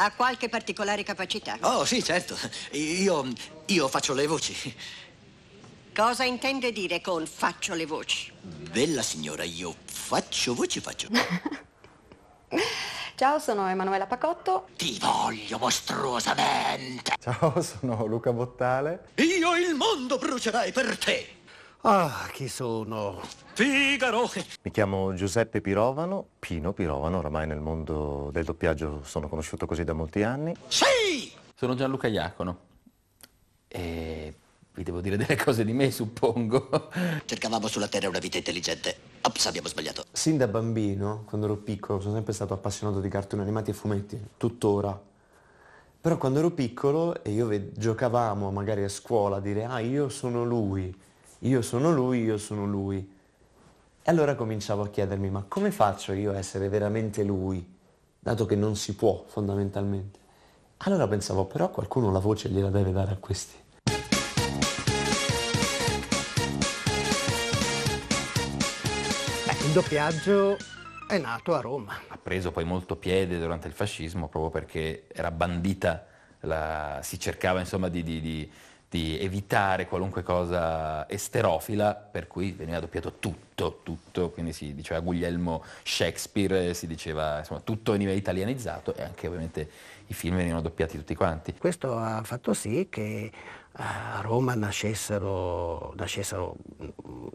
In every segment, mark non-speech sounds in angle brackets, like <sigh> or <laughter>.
Ha qualche particolare capacità? Oh, sì, certo. Io, io faccio le voci. Cosa intende dire con faccio le voci? Bella signora, io faccio voci, faccio. <laughs> Ciao, sono Emanuela Pacotto. Ti voglio mostruosamente. Ciao, sono Luca Bottale. Io il mondo brucerai per te. Ah, chi sono? Figaro. Mi chiamo Giuseppe Pirovano, Pino Pirovano, oramai nel mondo del doppiaggio sono conosciuto così da molti anni. Sì! Sono Gianluca Iacono e vi devo dire delle cose di me, suppongo. Cercavamo sulla Terra una vita intelligente. Ops, abbiamo sbagliato. Sin da bambino, quando ero piccolo, sono sempre stato appassionato di cartoni animati e fumetti, tuttora. Però quando ero piccolo e io giocavamo magari a scuola a dire ah io sono lui, io sono lui, io sono lui. E allora cominciavo a chiedermi ma come faccio io a essere veramente lui, dato che non si può fondamentalmente. Allora pensavo però qualcuno la voce gliela deve dare a questi. Beh, il doppiaggio è nato a Roma. Ha preso poi molto piede durante il fascismo proprio perché era bandita, la- si cercava insomma di, di- di- di evitare qualunque cosa esterofila, per cui veniva doppiato tutto, tutto, quindi si diceva Guglielmo Shakespeare, si diceva insomma tutto veniva italianizzato e anche ovviamente i film venivano doppiati tutti quanti. Questo ha fatto sì che eh, a Roma nascessero, nascessero,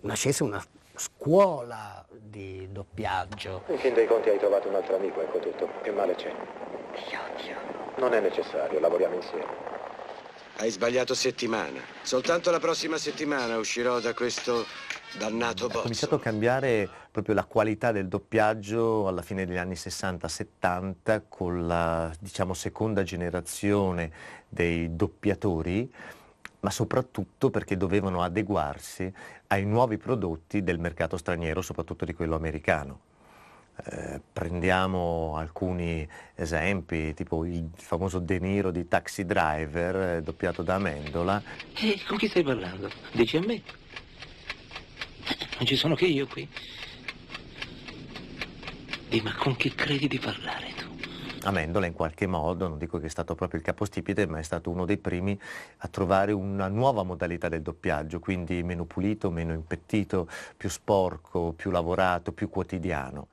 nascesse una scuola di doppiaggio. In fin dei conti hai trovato un altro amico, ecco tutto. Che male c'è? Non è necessario, lavoriamo insieme. Hai sbagliato settimana. Soltanto la prossima settimana uscirò da questo dannato Ha bozzo. cominciato a cambiare proprio la qualità del doppiaggio alla fine degli anni 60-70 con la diciamo, seconda generazione dei doppiatori, ma soprattutto perché dovevano adeguarsi ai nuovi prodotti del mercato straniero, soprattutto di quello americano. Eh, prendiamo alcuni esempi, tipo il famoso De Niro di Taxi Driver, eh, doppiato da Amendola, E con chi stai parlando? Dici a me? Non ci sono che io qui. E ma con chi credi di parlare tu? Amendola in qualche modo, non dico che è stato proprio il capostipite, ma è stato uno dei primi a trovare una nuova modalità del doppiaggio, quindi meno pulito, meno impettito, più sporco, più lavorato, più quotidiano.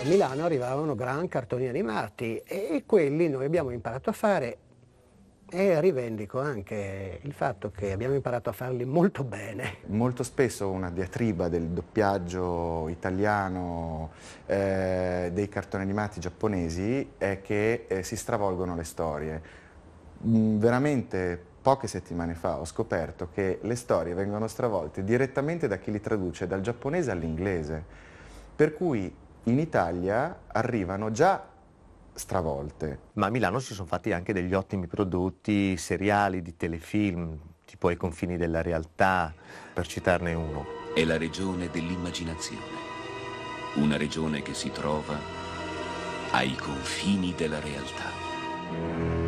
A Milano arrivavano gran cartoni animati e quelli noi abbiamo imparato a fare e rivendico anche il fatto che abbiamo imparato a farli molto bene. Molto spesso una diatriba del doppiaggio italiano eh, dei cartoni animati giapponesi è che eh, si stravolgono le storie. Mm, veramente poche settimane fa ho scoperto che le storie vengono stravolte direttamente da chi li traduce dal giapponese all'inglese, per cui in Italia arrivano già stravolte. Ma a Milano si sono fatti anche degli ottimi prodotti seriali di telefilm, tipo ai confini della realtà, per citarne uno. È la regione dell'immaginazione, una regione che si trova ai confini della realtà.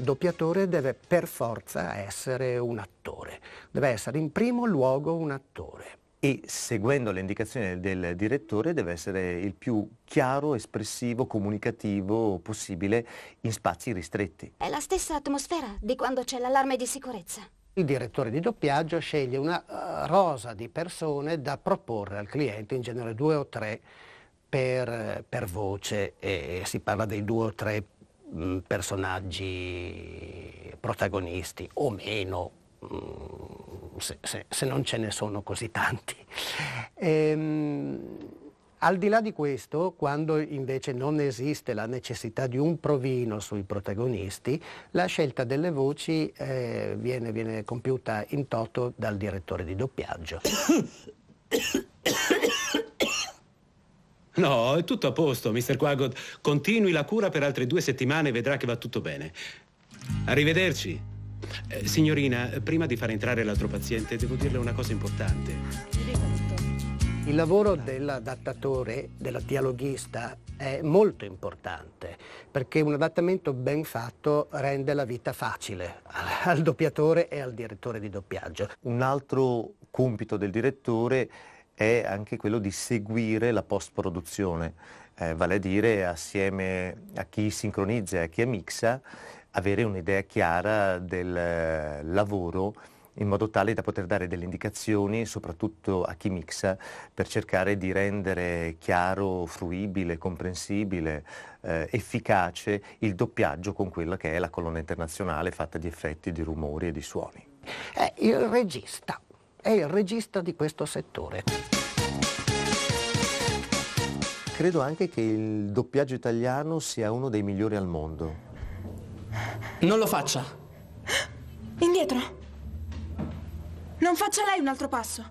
Doppiatore deve per forza essere un attore, deve essere in primo luogo un attore. E seguendo le indicazioni del direttore deve essere il più chiaro, espressivo, comunicativo possibile in spazi ristretti. È la stessa atmosfera di quando c'è l'allarme di sicurezza. Il direttore di doppiaggio sceglie una eh, rosa di persone da proporre al cliente, in genere due o tre per, per voce e si parla dei due o tre mh, personaggi protagonisti o meno, mh, se, se- se non ce ne sono così tanti. Ehm, al di là di questo, quando invece non esiste la necessità di un provino sui protagonisti, la scelta delle voci eh, viene, viene compiuta in toto dal direttore di doppiaggio. <laughs> No, è tutto a posto, Mr. Quagot. Continui la cura per altre due settimane e vedrà che va tutto bene. Arrivederci. Eh, signorina, prima di far entrare l'altro paziente, devo dirle una cosa importante. Il lavoro dell'adattatore, della dialoghista, è molto importante perché un adattamento ben fatto rende la vita facile al, al doppiatore e al direttore di doppiaggio. Un altro compito del direttore è anche quello di seguire la post-produzione, eh, vale a dire assieme a chi sincronizza e a chi mixa, avere un'idea chiara del eh, lavoro in modo tale da poter dare delle indicazioni, soprattutto a chi mixa, per cercare di rendere chiaro, fruibile, comprensibile, eh, efficace il doppiaggio con quella che è la colonna internazionale fatta di effetti, di rumori e di suoni. È il regista, è il regista di questo settore. Credo anche che il doppiaggio italiano sia uno dei migliori al mondo. Non lo faccia. Indietro. Non faccia lei un altro passo.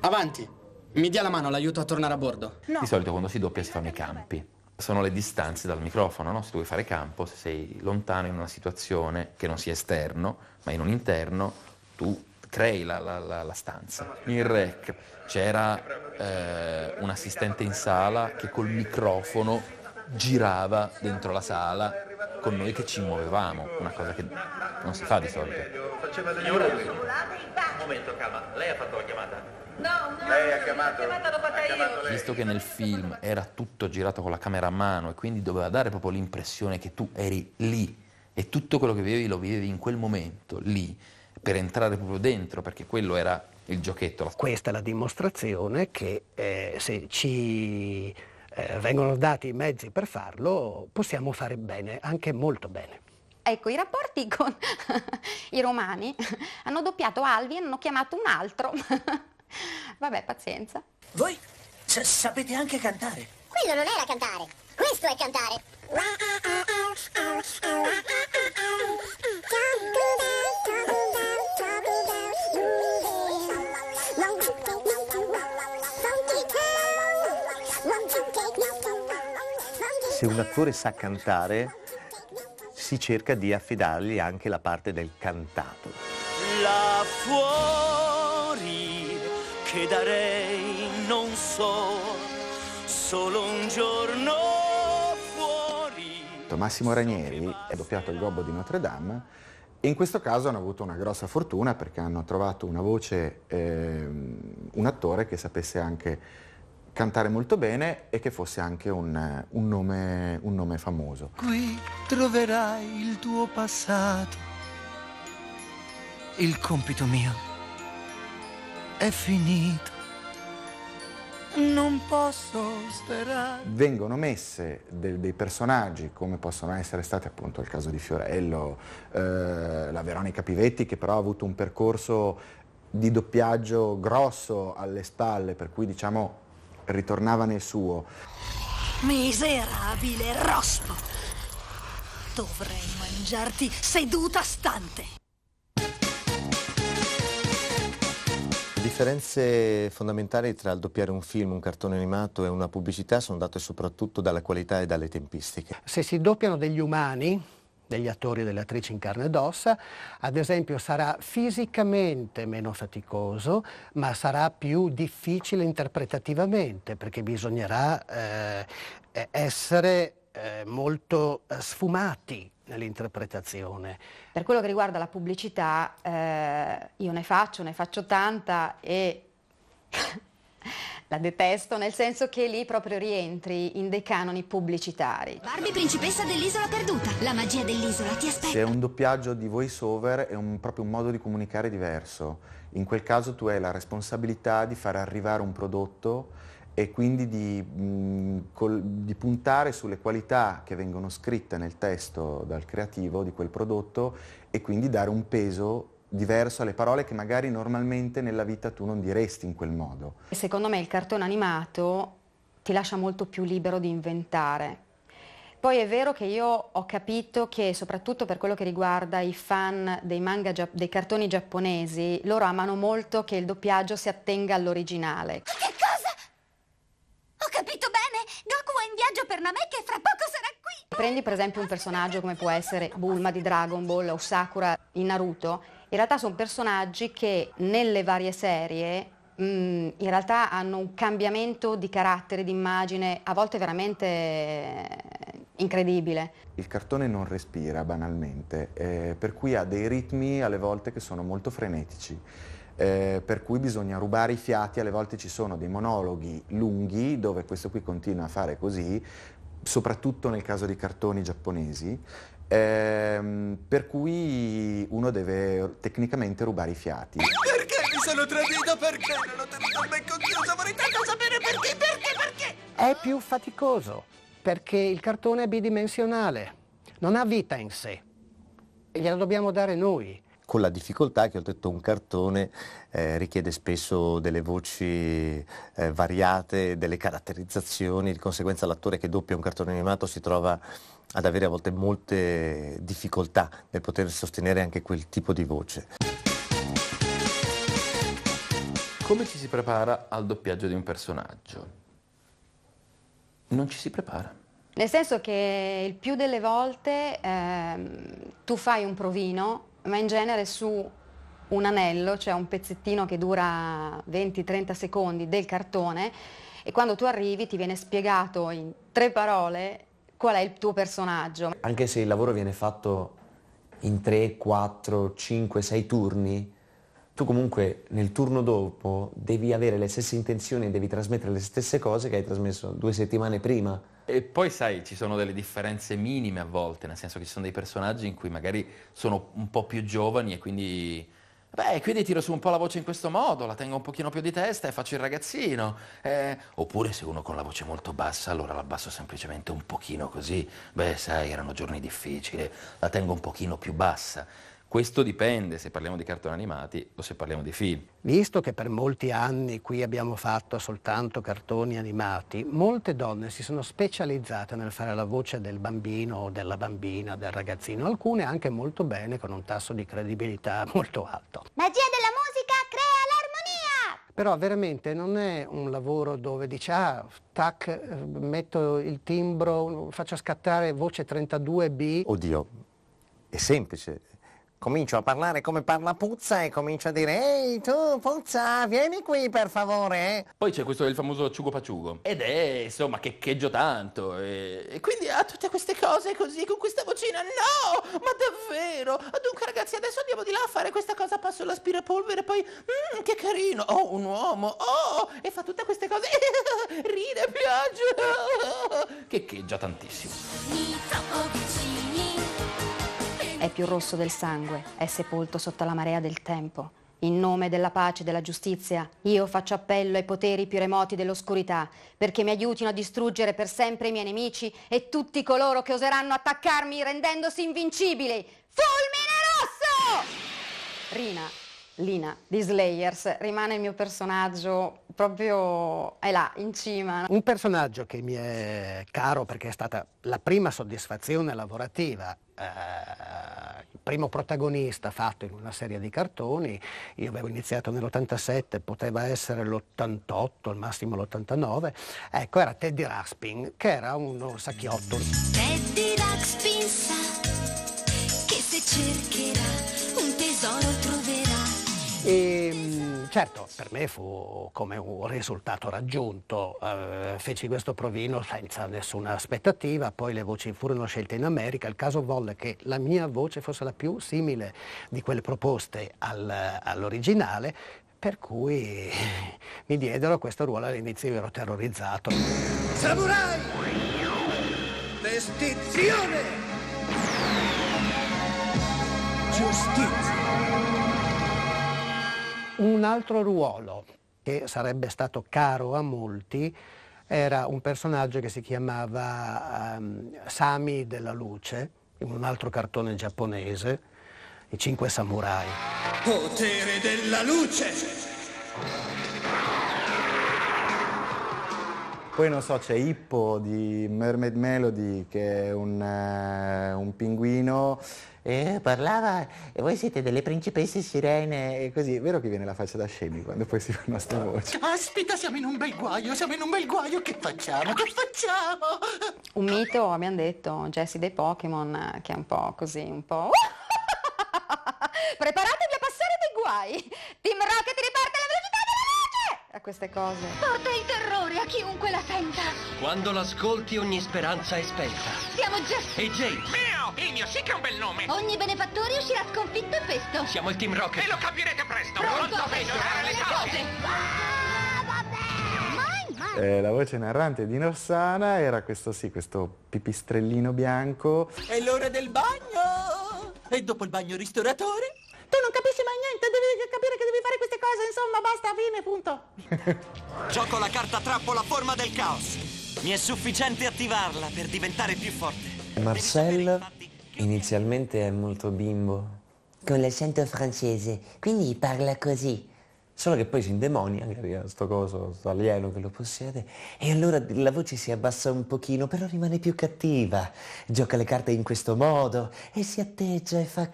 Avanti. Mi dia la mano, l'aiuto a tornare a bordo. No. Di solito quando si doppia si fanno i campi. Sono le distanze dal microfono, no? Se tu vuoi fare campo, se sei lontano in una situazione che non sia esterno, ma in un interno, tu crei la, la, la, la stanza. In rec c'era eh, un assistente in sala che col microfono girava dentro la sala con noi che ci muovevamo, una cosa che non si fa di solito. Faceva degli urli. Un momento, calma. Lei ha fatto la chiamata? No, no. Lei ha chiamato? La chiamata l'ho fatta io. Visto che nel film era tutto girato con la camera a mano e quindi doveva dare proprio l'impressione che tu eri lì e tutto quello che vivevi lo vivevi in quel momento, lì, per entrare proprio dentro, perché quello era il giochetto. Questa è la dimostrazione che eh, se ci eh, vengono dati i mezzi per farlo, possiamo fare bene, anche molto bene. Ecco, i rapporti <laughs> con i romani hanno doppiato Alvi e hanno chiamato un altro. <laughs> Vabbè, pazienza. Voi sa- sapete anche cantare. Quello non era cantare, questo è cantare. Se un attore sa cantare, si cerca di affidargli anche la parte del cantato. Là fuori che darei non so, solo un giorno fuori. Massimo Ranieri è doppiato il Gobbo di Notre Dame e in questo caso hanno avuto una grossa fortuna perché hanno trovato una voce, ehm, un attore che sapesse anche cantare molto bene e che fosse anche un, un nome, un nome famoso. Qui troverai il tuo passato. Il compito mio è finito. Non posso sperare. Vengono messe de- dei personaggi come possono essere stati appunto il caso di Fiorello, eh, la Veronica Pivetti che però ha avuto un percorso di doppiaggio grosso alle spalle per cui diciamo ritornava nel suo. Miserabile rospo! Dovrei mangiarti seduta stante! Le differenze fondamentali tra il doppiare un film, un cartone animato e una pubblicità sono date soprattutto dalla qualità e dalle tempistiche. Se si doppiano degli umani, degli attori e delle attrici in carne ed ossa, ad esempio sarà fisicamente meno faticoso, ma sarà più difficile interpretativamente, perché bisognerà eh, essere eh, molto sfumati nell'interpretazione. Per quello che riguarda la pubblicità, eh, io ne faccio, ne faccio tanta e <laughs> la detesto, nel senso che lì proprio rientri in dei canoni pubblicitari. Barbie principessa dell'isola perduta. La magia dell'isola ti aspetta. Se è un doppiaggio di voice over è un, proprio un modo di comunicare diverso. In quel caso tu hai la responsabilità di far arrivare un prodotto e quindi di, mh, col, di, puntare sulle qualità che vengono scritte nel testo dal creativo di quel prodotto e quindi dare un peso diverso alle parole che magari normalmente nella vita tu non diresti in quel modo. Secondo me il cartone animato ti lascia molto più libero di inventare. Poi è vero che io ho capito che soprattutto per quello che riguarda i fan dei manga, dei cartoni giapponesi, loro amano molto che il doppiaggio si attenga all'originale. Che cosa? Ho capito bene! Goku è in viaggio per Namek e fra poco sarà qui! Prendi per esempio un personaggio come può essere Bulma di Dragon Ball o Sakura in Naruto, in realtà sono personaggi che nelle varie serie mh, in realtà hanno un cambiamento di carattere, di immagine, a volte veramente incredibile. Il cartone non respira banalmente, eh, per cui ha dei ritmi alle volte che sono molto frenetici. eh, per cui bisogna rubare i fiati, alle volte ci sono dei monologhi lunghi dove questo qui continua a fare così, soprattutto nel caso di cartoni giapponesi, ehm, per cui uno deve tecnicamente rubare i fiati. Perché mi sono tradito? Perché non ho tenuto il becco chiuso? Vorrei tanto sapere perché, perché, perché! È più faticoso perché il cartone è bidimensionale, non ha vita in sé. E gliela dobbiamo dare noi. Con la difficoltà che oltretutto un cartone eh, richiede spesso delle voci eh, variate, delle caratterizzazioni, di conseguenza l'attore che doppia un cartone animato si trova ad avere a volte molte difficoltà nel poter sostenere anche quel tipo di voce. Come ci si prepara al doppiaggio di un personaggio? Non ci si prepara. Nel senso che il più delle volte ehm, tu fai un provino, ma in genere su un anello, cioè un pezzettino che dura 20-30 secondi del cartone e quando tu arrivi ti viene spiegato in tre parole qual è il tuo personaggio. Anche se il lavoro viene fatto in 3, 4, 5, 6 turni, tu comunque nel turno dopo devi avere le stesse intenzioni e devi trasmettere le stesse cose che hai trasmesso due settimane prima. E poi sai, ci sono delle differenze minime a volte, nel senso che ci sono dei personaggi in cui magari sono un po' più giovani e quindi... Beh, quindi tiro su un po' la voce in questo modo, la tengo un pochino più di testa e faccio il ragazzino. Eh, oppure se uno con la voce molto bassa, allora la abbasso semplicemente un pochino così. Beh, sai, erano giorni difficili, la tengo un pochino più bassa. Questo dipende se parliamo di cartoni animati o se parliamo di film. Visto che per molti anni qui abbiamo fatto soltanto cartoni animati, molte donne si sono specializzate nel fare la voce del bambino o della bambina, del ragazzino, alcune anche molto bene con un tasso di credibilità <laughs> molto alto. Magia della musica crea l'armonia! Però veramente non è un lavoro dove dici ah, tac, eh, metto il timbro, faccio scattare voce 32B. Oddio, è semplice. Comincio a parlare come parla Puzza e comincio a dire Ehi tu Puzza, vieni qui per favore. Poi c'è questo il famoso ciugo paciugo. Ed è, insomma, checcheggio tanto. E, e quindi ha tutte queste cose così, con questa vocina. No! Ma davvero? Dunque ragazzi, adesso andiamo di là a fare questa cosa, passo l'aspirapolvere, poi... Mmm, che carino! Oh, un uomo! Oh! E fa tutte queste cose. <laughs> Ride, piange. <laughs> Checcheggia tantissimo. È più rosso del sangue, è sepolto sotto la marea del tempo. In nome della pace e della giustizia, io faccio appello ai poteri più remoti dell'oscurità perché mi aiutino a distruggere per sempre i miei nemici e tutti coloro che oseranno attaccarmi rendendosi invincibili. Fulmine rosso! Rina, Lina di Slayers rimane il mio personaggio proprio è là, in cima. Un personaggio che mi è caro perché è stata la prima soddisfazione lavorativa, eh, il primo protagonista fatto in una serie di cartoni, io avevo iniziato nell'87, poteva essere l'88, al massimo l'89, ecco era Teddy Raspin, che era uno sacchiotto. Teddy Ruxpin sa che se cercherà. E mh, certo, per me fu come un risultato raggiunto. Eh, feci questo provino senza nessuna aspettativa, poi le voci furono scelte in America. Il caso volle che la mia voce fosse la più simile di quelle proposte al- all'originale, per cui <laughs> mi diedero questo ruolo all'inizio, io ero terrorizzato. Samurai! Vestizione! Giustizia! Un altro ruolo che sarebbe stato caro a molti era un personaggio che si chiamava ehm, Sami della Luce, in un altro cartone giapponese, I Cinque Samurai. Potere della luce! Poi non so, c'è Hippo di Mermaid Melody che è un, eh, un pinguino e parlava e voi siete delle principesse sirene e così. È vero che viene la faccia da scemi quando poi si fanno sta voce. Caspita, siamo in un bel guaio, siamo in un bel guaio, che facciamo? Che facciamo? Un mito, abbiamo detto, Jessie dei Pokémon, che è un po' così, un po'... <laughs> Preparatevi a passare dei guai! Team Rocket riparte alla È queste cose. Porta il terrore a chiunque la senta. Quando l'ascolti ogni speranza è spenta. Siamo Jeff. E James. Mio, il mio sì che è un bel nome. Ogni benefattore uscirà sconfitto e pesto. Siamo il Team Rocket. E lo capirete presto. Pronto a migliorare le cose. Eh, la voce narrante di Norsana era questo sì, questo pipistrellino bianco. È l'ora del bagno! E dopo il bagno ristoratore? Tu non capisci mai niente, devi capire che devi fare queste cose, insomma, basta, fine, punto. <laughs> Gioco la carta trappola forma del caos. Mi è sufficiente attivarla per diventare più forte. Marcel inizialmente è molto bimbo. Con l'accento francese, quindi parla così. Solo che poi si indemonia, magari a sto coso, sto alieno che lo possiede, e allora la voce si abbassa un pochino, però rimane più cattiva. Gioca le carte in questo modo e si atteggia e fa...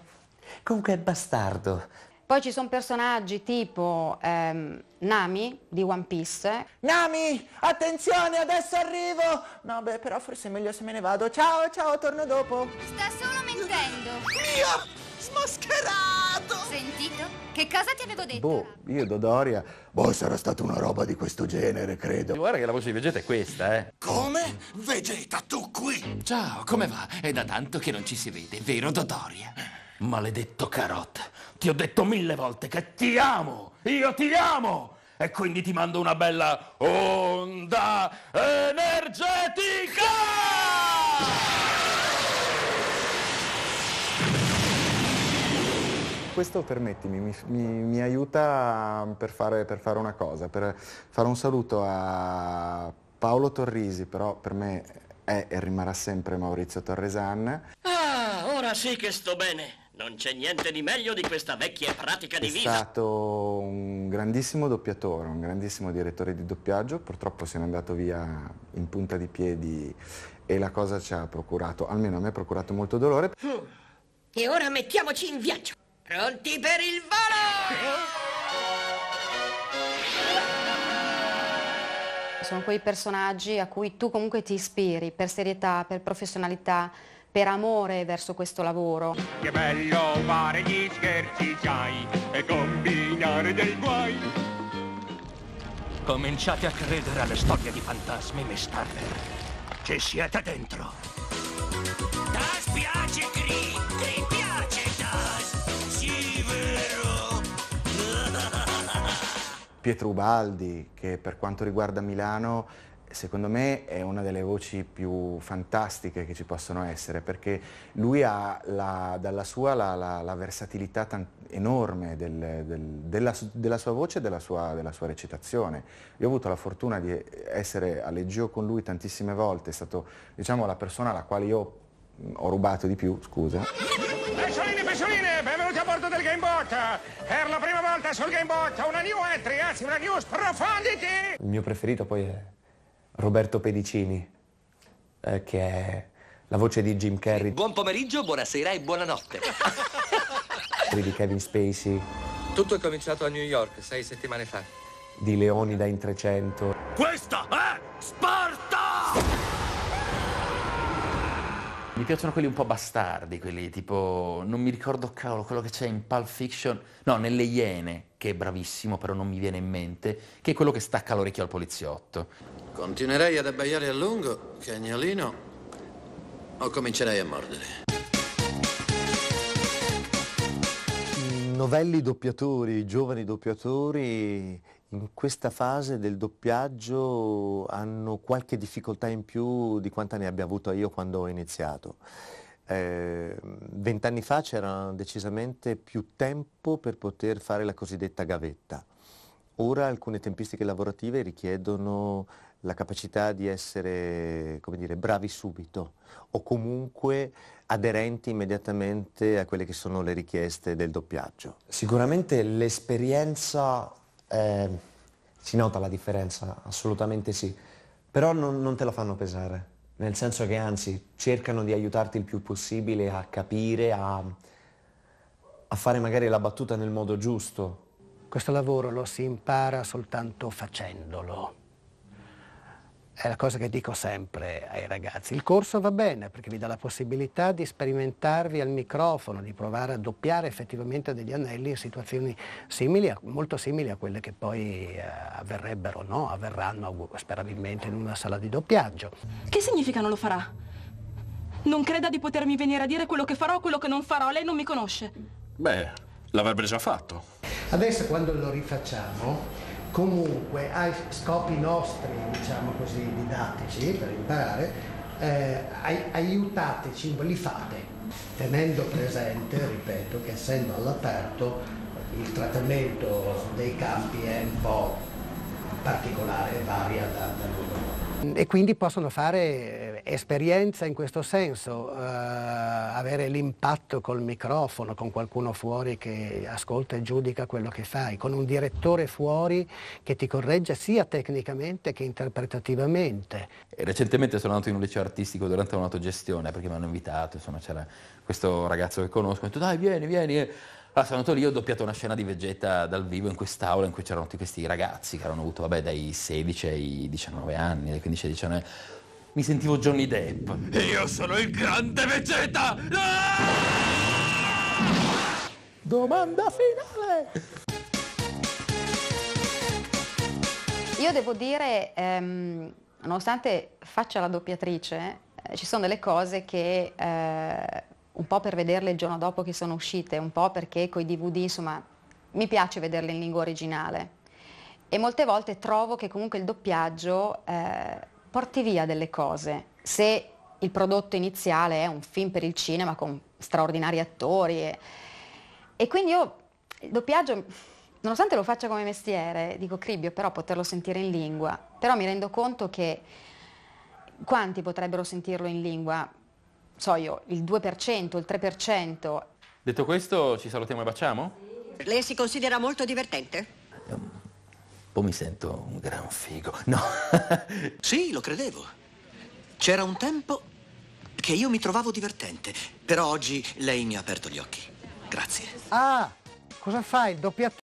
Comunque è bastardo. Poi ci sono personaggi tipo ehm, Nami di One Piece. Nami, attenzione, adesso arrivo! No, beh, però forse è meglio se me ne vado. Ciao, ciao, torno dopo. Sta solo mentendo. Mio! Smascherato! Sentito? Che cosa ti avevo detto? Boh, io Dodoria, boh, sarà stata una roba di questo genere, credo. Guarda che la voce di Vegeta è questa, eh. Come? Vegeta, tu qui? Ciao, come va? È da tanto che non ci si vede, vero Dodoria? Maledetto Carot, ti ho detto mille volte che ti amo! Io ti amo! E quindi ti mando una bella onda energetica! Questo, permettimi, mi, mi, mi aiuta per fare, per fare una cosa, per fare un saluto a Paolo Torrisi, però per me è e rimarrà sempre Maurizio Torresan. Ah, ora sì che sto bene. Non c'è niente di meglio di questa vecchia pratica di È vita. stato un grandissimo doppiatore, un grandissimo direttore di doppiaggio, purtroppo se n'è andato via in punta di piedi e la cosa ci ha procurato, almeno a me ha procurato molto dolore. E ora mettiamoci in viaggio. Pronti per il volo? Sono quei personaggi a cui tu comunque ti ispiri per serietà, per professionalità, per amore verso questo lavoro. Che bello fare gli scherzi sai e combinare dei guai. Cominciate a credere alle storie di fantasmi, Miss Turner. Ci siete dentro. Das piace Cri, Cri Pietro Ubaldi, che per quanto riguarda Milano, secondo me è una delle voci più fantastiche che ci possono essere, perché lui ha la- dalla sua la, la- la versatilità enorme del- del- della, della sua voce e della sua, della sua recitazione. Io ho avuto la fortuna di essere a leggio con lui tantissime volte, è stato diciamo, la persona alla quale io ho rubato di più, scusa. Pesciolini, pescioline, benvenuti a bordo del Gamebot. Per la prima volta sul Gamebot una new entry, anzi una news profondity. Il mio preferito poi è Roberto Pedicini, eh, che è la voce di Jim Carrey, Buon pomeriggio, buonasera e buonanotte. di Kevin Spacey, Tutto è cominciato a New York sei settimane fa. di Leonida in 300. Questa è Sparta! Mi piacciono quelli un po' bastardi, quelli tipo, non mi ricordo cavolo, quello che c'è in Pulp Fiction, no, nelle Iene, che è bravissimo, però non mi viene in mente, che è quello che stacca l'orecchio al poliziotto. Continuerei ad abbaiare a lungo, cagnolino, o comincerei a mordere. Novelli doppiatori, giovani doppiatori in questa fase del doppiaggio hanno qualche difficoltà in più di quanta ne abbia avuto io quando ho iniziato. Eh, Vent'anni fa c'era decisamente più tempo per poter fare la cosiddetta gavetta. Ora alcune tempistiche lavorative richiedono la capacità di essere, dire, bravi subito o comunque aderenti immediatamente a quelle che sono le richieste del doppiaggio. Sicuramente l'esperienza, eh, si nota la differenza, assolutamente sì, però non, non te la fanno pesare, nel senso che anzi cercano di aiutarti il più possibile a capire, a, a fare magari la battuta nel modo giusto. Questo lavoro lo si impara soltanto facendolo. È la cosa che dico sempre ai ragazzi. Il corso va bene perché vi dà la possibilità di sperimentarvi al microfono, di provare a doppiare effettivamente degli anelli in situazioni simili, a- molto simili a quelle che poi eh, avverrebbero, no? avverranno sperabilmente in una sala di doppiaggio. Che significa non lo farà? Non creda di potermi venire a dire quello che farò o quello che non farò. Lei non mi conosce. Beh, l'avrebbe già fatto. Adesso quando lo rifacciamo, comunque ai scopi nostri, diciamo così, didattici, per imparare, eh, ai- aiutateci, li fate, tenendo presente, ripeto, che essendo all'aperto il trattamento dei campi è un po' particolare, varia da, da luogo. E quindi possono fare eh, esperienza in questo senso, eh, avere l'impatto col microfono, con qualcuno fuori che ascolta e giudica quello che fai, con un direttore fuori che ti corregge sia tecnicamente che interpretativamente. Recentemente sono andato in un liceo artistico durante un'autogestione perché mi hanno invitato, insomma c'era questo ragazzo che conosco, mi ha detto dai vieni, vieni. Allora sono andato lì, ho doppiato una scena di Vegeta dal vivo in quest'aula in cui c'erano tutti questi ragazzi che hanno avuto, vabbè, dai 16 ai 19 anni, dai 15 ai 19 Mi sentivo Johnny Depp. Io sono il grande Vegeta! Domanda finale! Io devo dire, ehm, nonostante faccia la doppiatrice, eh, ci sono delle cose che eh, un po' per vederle il giorno dopo che sono uscite, un po' perché coi DVD, insomma, mi piace vederle in lingua originale. E molte volte trovo che comunque il doppiaggio eh, porti via delle cose. Se il prodotto iniziale è un film per il cinema con straordinari attori e, e quindi io il doppiaggio, nonostante lo faccia come mestiere, dico cribbio però poterlo sentire in lingua, però mi rendo conto che quanti potrebbero sentirlo in lingua? So io, il 2%, il 3%. Detto questo, ci salutiamo e baciamo? Lei si considera molto divertente? Poi mi sento un gran figo. No. <laughs> Sì, lo credevo. C'era un tempo che io mi trovavo divertente, però oggi lei mi ha aperto gli occhi. Grazie. Ah, cosa fai? Il doppiatore?